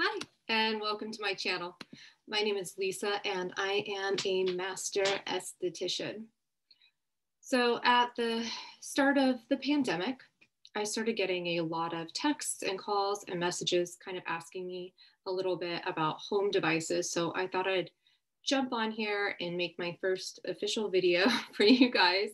Hi, and welcome to my channel. My name is Lisa, and I am a master esthetician. So, at the start of the pandemic, I started getting a lot of texts and calls and messages kind of asking me a little bit about home devices. So, I thought I'd jump on here and make my first official video for you guys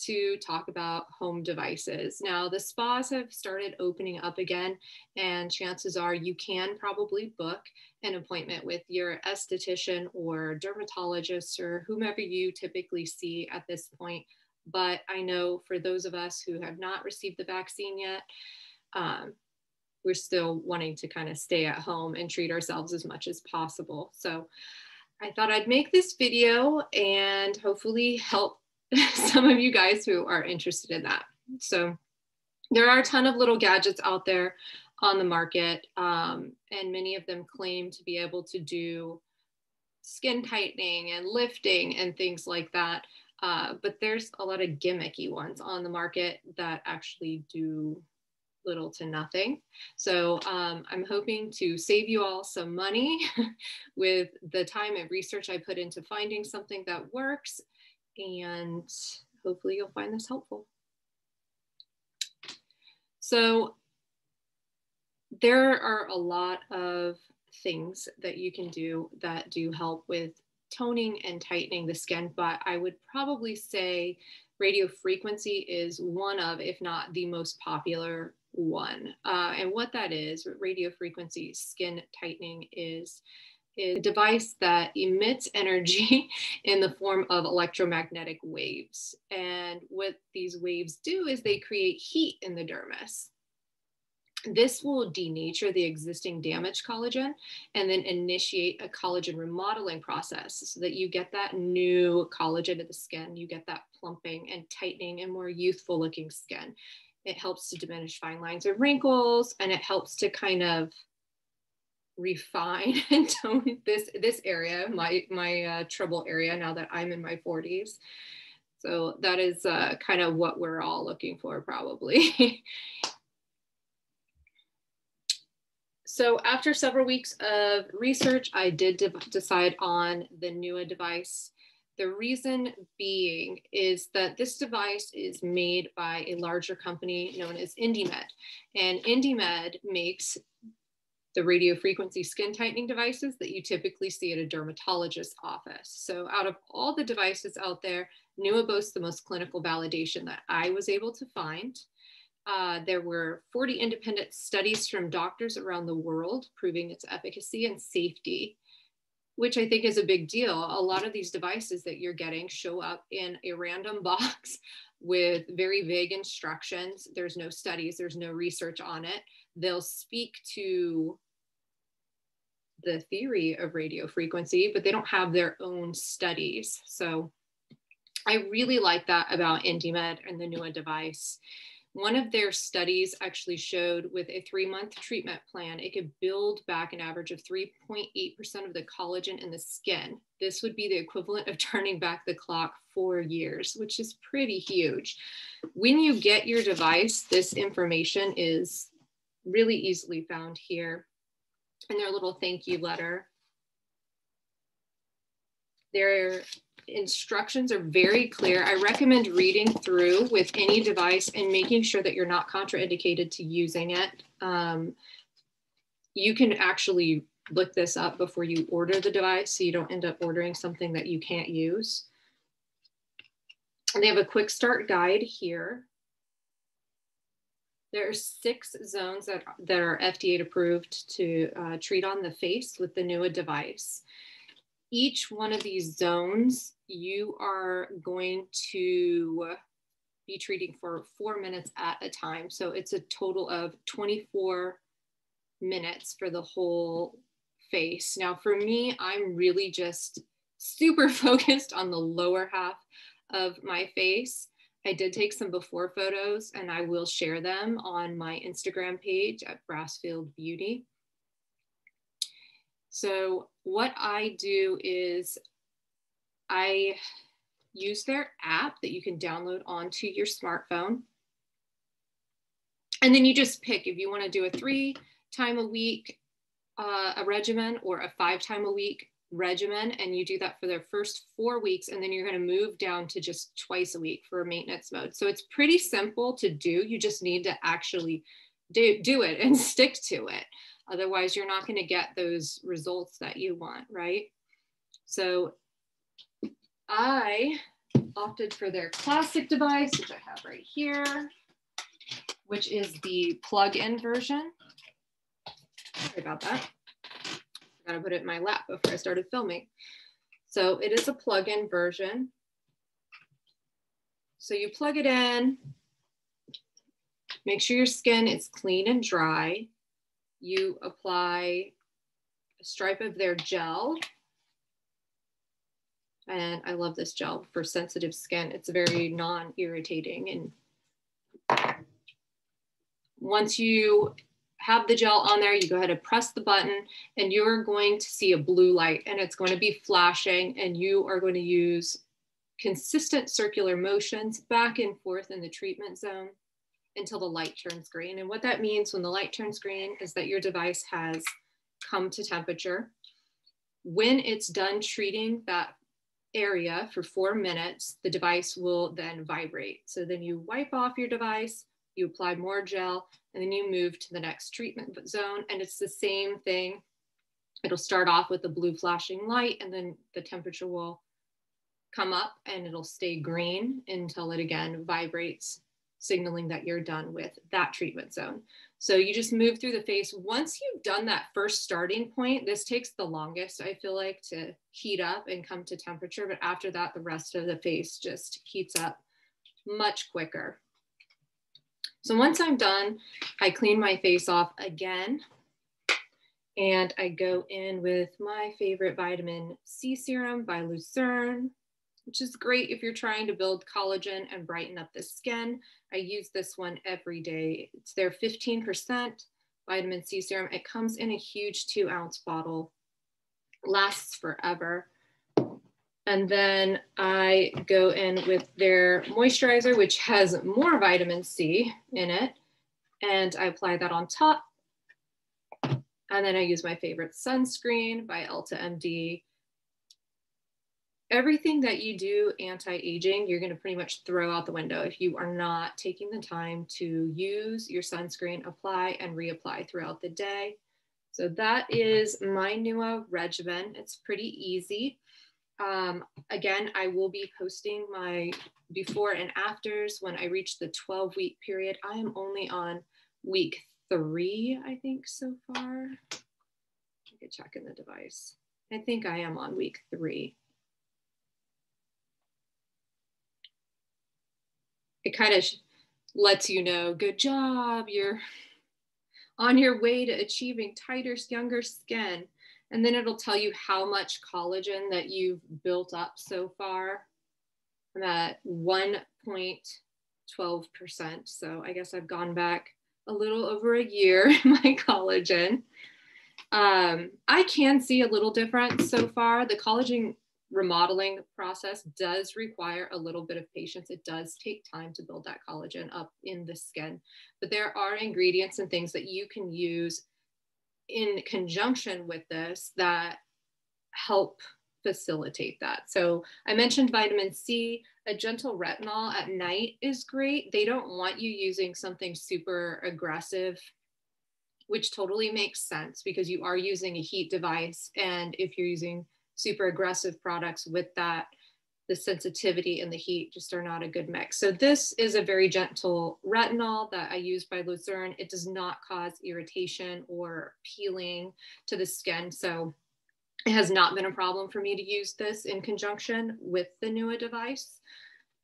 to talk about home devices. Now, the spas have started opening up again, and chances are you can probably book an appointment with your esthetician or dermatologist or whomever you typically see at this point. But I know for those of us who have not received the vaccine yet, um, we're still wanting to kind of stay at home and treat ourselves as much as possible. So I thought I'd make this video and hopefully help some of you guys who are interested in that. So there are a ton of little gadgets out there on the market, um, and many of them claim to be able to do skin tightening and lifting and things like that. Uh, but there's a lot of gimmicky ones on the market that actually do little to nothing. So um, I'm hoping to save you all some money with the time and research I put into finding something that works and hopefully you'll find this helpful. So there are a lot of things that you can do that do help with toning and tightening the skin, but I would probably say radio frequency is one of, if not the most popular one. Uh, and what that is, radio frequency skin tightening is is a device that emits energy in the form of electromagnetic waves. And what these waves do is they create heat in the dermis. This will denature the existing damaged collagen and then initiate a collagen remodeling process so that you get that new collagen to the skin, you get that plumping and tightening and more youthful looking skin. It helps to diminish fine lines or wrinkles and it helps to kind of refine and tone this this area my my uh, trouble area now that i'm in my 40s so that is uh, kind of what we're all looking for probably. So after several weeks of research i did de decide on the NEWA device. The reason being is that this device is made by a larger company known as EndyMed. And EndyMed makes the radio frequency skin tightening devices that you typically see at a dermatologist's office. So out of all the devices out there, NEWA boasts the most clinical validation that I was able to find. Uh, there were 40 independent studies from doctors around the world proving its efficacy and safety, which I think is a big deal. A lot of these devices that you're getting show up in a random box with very vague instructions. There's no studies, there's no research on it. They'll speak to the theory of radio frequency, but they don't have their own studies. So I really like that about EndyMed and the NEWA device. One of their studies actually showed with a three month treatment plan, it could build back an average of 3.8% of the collagen in the skin. This would be the equivalent of turning back the clock four years, which is pretty huge. When you get your device, this information is really easily found here in their little thank you letter. Their instructions are very clear. I recommend reading through with any device and making sure that you're not contraindicated to using it. Um, you can actually look this up before you order the device so you don't end up ordering something that you can't use. And they have a quick start guide here. There are six zones that, that are FDA approved to uh, treat on the face with the NEWA device. Each one of these zones, you are going to be treating for four minutes at a time. So it's a total of 24 minutes for the whole face. Now, for me, I'm really just super focused on the lower half of my face. I did take some before photos and I will share them on my Instagram page at Brasfield Beauty. So what I do is I use their app that you can download onto your smartphone. And then you just pick if you want to do a three time a week uh, a regimen or a five time a week regimen and you do that for the first four weeks and then you're going to move down to just twice a week for maintenance mode. So it's pretty simple to do. You just need to actually do, do it and stick to it. Otherwise you're not going to get those results that you want right? So i opted for their classic device which i have right here which is the plug-in version. Sorry about that gotta put it in my lap before I started filming. So it is a plug-in version. So you plug it in, make sure your skin is clean and dry. You apply a stripe of their gel. And I love this gel for sensitive skin. It's very non-irritating. And once you have the gel on there, you go ahead and press the button and you're going to see a blue light and it's going to be flashing and you are going to use consistent circular motions back and forth in the treatment zone until the light turns green. And what that means when the light turns green is that your device has come to temperature. When it's done treating that area for four minutes, the device will then vibrate. So then you wipe off your device, you apply more gel, and then you move to the next treatment zone. And it's the same thing. It'll start off with a blue flashing light, and then the temperature will come up and it'll stay green until it again vibrates, signaling that you're done with that treatment zone. So you just move through the face. Once you've done that first starting point, this takes the longest, I feel like, to heat up and come to temperature. But after that, the rest of the face just heats up much quicker. So once I'm done, I clean my face off again and I go in with my favorite vitamin C serum by Lucerne, which is great if you're trying to build collagen and brighten up the skin. I use this one every day. It's their 15% vitamin C serum. It comes in a huge two ounce bottle, lasts forever. And then I go in with their moisturizer, which has more vitamin C in it. And I apply that on top. And then I use my favorite sunscreen by Elta MD. Everything that you do anti-aging, you're gonna pretty much throw out the window if you are not taking the time to use your sunscreen, apply and reapply throughout the day. So that is my NEWA regimen. It's pretty easy. Um, again, I will be posting my before and afters when I reach the 12 week period. I am only on week three, I think, so far. I could check in the device. I think I am on week three. It kind of lets you know, good job, you're on your way to achieving tighter, younger skin. And then it'll tell you how much collagen that you've built up so far. I'm at 1.12%. So I guess I've gone back a little over a year in my collagen. Um, I can see a little difference so far. The collagen remodeling process does require a little bit of patience. It does take time to build that collagen up in the skin, but there are ingredients and things that you can use in conjunction with this that help facilitate that. So I mentioned vitamin C, a gentle retinol at night is great. They don't want you using something super aggressive, which totally makes sense because you are using a heat device. And if you're using super aggressive products with that, the sensitivity and the heat just are not a good mix. So this is a very gentle retinol that I use by Lucerne. It does not cause irritation or peeling to the skin. So it has not been a problem for me to use this in conjunction with the NEWA device.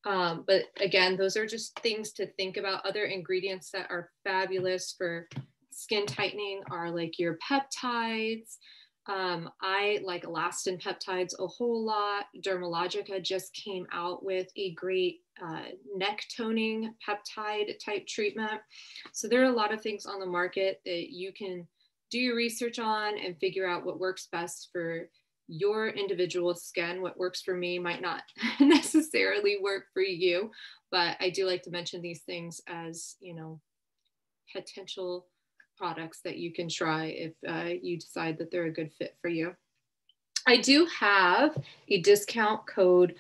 Um, but again, those are just things to think about. Other ingredients that are fabulous for skin tightening are like your peptides, um, I like elastin peptides a whole lot. Dermalogica just came out with a great uh, neck toning peptide type treatment. So there are a lot of things on the market that you can do your research on and figure out what works best for your individual skin. What works for me might not necessarily work for you, but I do like to mention these things as, you know, potential products that you can try if uh, you decide that they're a good fit for you. I do have a discount code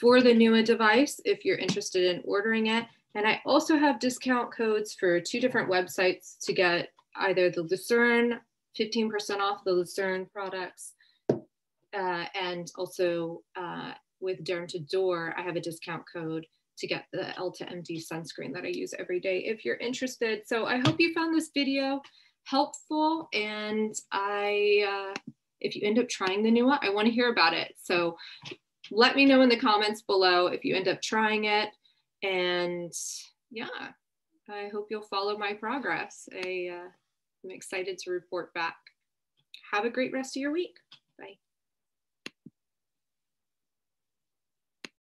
for the NEWA device if you're interested in ordering it. And I also have discount codes for two different websites to get either the Lucerne 15% off the Lucerne products uh, and also uh, with Derm to Door, I have a discount code to get the Elta MD sunscreen that I use every day if you're interested. So I hope you found this video helpful and I, uh, if you end up trying the new one, I wanna hear about it. So let me know in the comments below if you end up trying it and yeah, I hope you'll follow my progress. I, uh, I'm excited to report back. Have a great rest of your week. Bye.